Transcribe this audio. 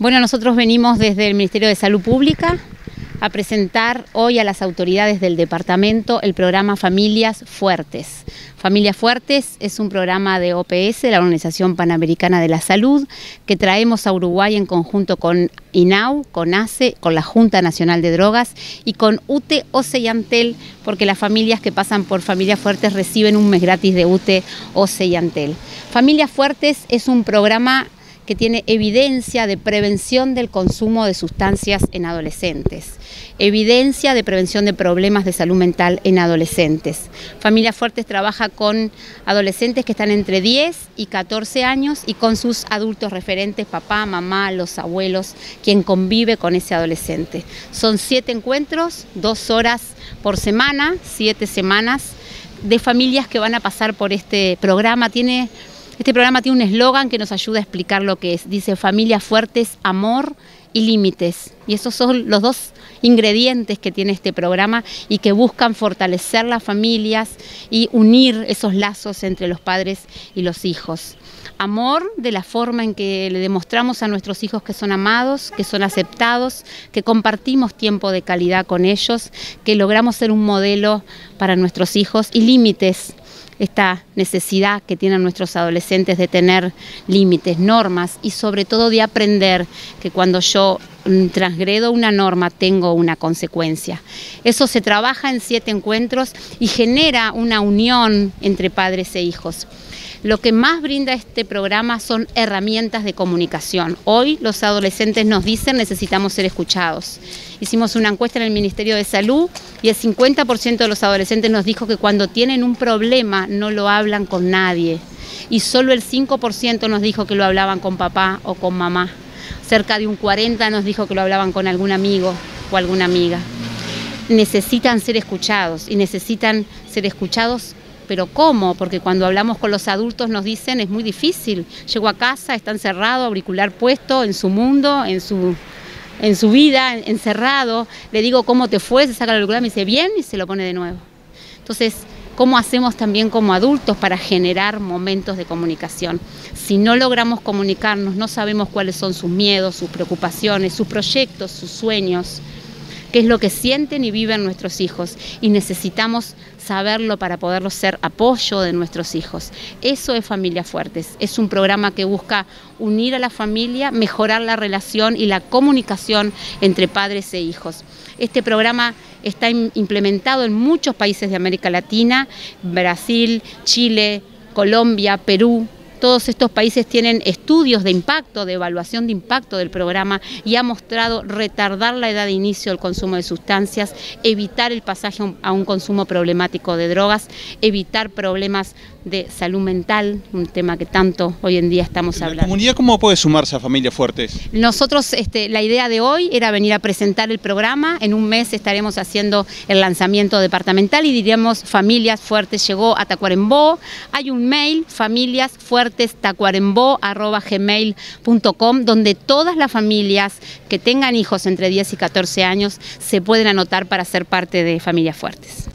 Bueno, nosotros venimos desde el Ministerio de Salud Pública a presentar hoy a las autoridades del departamento el programa Familias Fuertes. Familias Fuertes es un programa de OPS, la Organización Panamericana de la Salud, que traemos a Uruguay en conjunto con INAU, con ACE, con la Junta Nacional de Drogas y con UTE, OCE y Antel, porque las familias que pasan por Familias Fuertes reciben un mes gratis de UTE, OCE y Antel. Familias Fuertes es un programa que tiene evidencia de prevención del consumo de sustancias en adolescentes, evidencia de prevención de problemas de salud mental en adolescentes. Familias Fuertes trabaja con adolescentes que están entre 10 y 14 años y con sus adultos referentes, papá, mamá, los abuelos, quien convive con ese adolescente. Son siete encuentros, dos horas por semana, siete semanas de familias que van a pasar por este programa. Tiene este programa tiene un eslogan que nos ayuda a explicar lo que es. Dice familias fuertes, amor y límites. Y esos son los dos ingredientes que tiene este programa y que buscan fortalecer las familias y unir esos lazos entre los padres y los hijos. Amor de la forma en que le demostramos a nuestros hijos que son amados, que son aceptados, que compartimos tiempo de calidad con ellos, que logramos ser un modelo para nuestros hijos y límites esta necesidad que tienen nuestros adolescentes de tener límites, normas y sobre todo de aprender que cuando yo mm, transgredo una norma tengo una consecuencia. Eso se trabaja en siete encuentros y genera una unión entre padres e hijos. Lo que más brinda este programa son herramientas de comunicación. Hoy los adolescentes nos dicen necesitamos ser escuchados. Hicimos una encuesta en el Ministerio de Salud y el 50% de los adolescentes nos dijo que cuando tienen un problema no lo hablan con nadie. Y solo el 5% nos dijo que lo hablaban con papá o con mamá. Cerca de un 40% nos dijo que lo hablaban con algún amigo o alguna amiga. Necesitan ser escuchados y necesitan ser escuchados pero ¿cómo? Porque cuando hablamos con los adultos nos dicen es muy difícil. Llego a casa, está encerrado, auricular puesto, en su mundo, en su, en su vida, encerrado. Le digo cómo te fue, se saca el auricular, me dice bien y se lo pone de nuevo. Entonces, ¿cómo hacemos también como adultos para generar momentos de comunicación? Si no logramos comunicarnos, no sabemos cuáles son sus miedos, sus preocupaciones, sus proyectos, sus sueños qué es lo que sienten y viven nuestros hijos y necesitamos saberlo para poderlo ser apoyo de nuestros hijos. Eso es Familias Fuertes, es un programa que busca unir a la familia, mejorar la relación y la comunicación entre padres e hijos. Este programa está implementado en muchos países de América Latina, Brasil, Chile, Colombia, Perú, todos estos países tienen estudios de impacto, de evaluación de impacto del programa y ha mostrado retardar la edad de inicio del consumo de sustancias, evitar el pasaje a un consumo problemático de drogas, evitar problemas de salud mental, un tema que tanto hoy en día estamos hablando. ¿La comunidad cómo puede sumarse a Familias Fuertes? Nosotros, este, la idea de hoy era venir a presentar el programa, en un mes estaremos haciendo el lanzamiento departamental y diríamos Familias Fuertes llegó a Tacuarembó, hay un mail, familiasfuertestacuarembó.gmail.com donde todas las familias que tengan hijos entre 10 y 14 años se pueden anotar para ser parte de Familias Fuertes.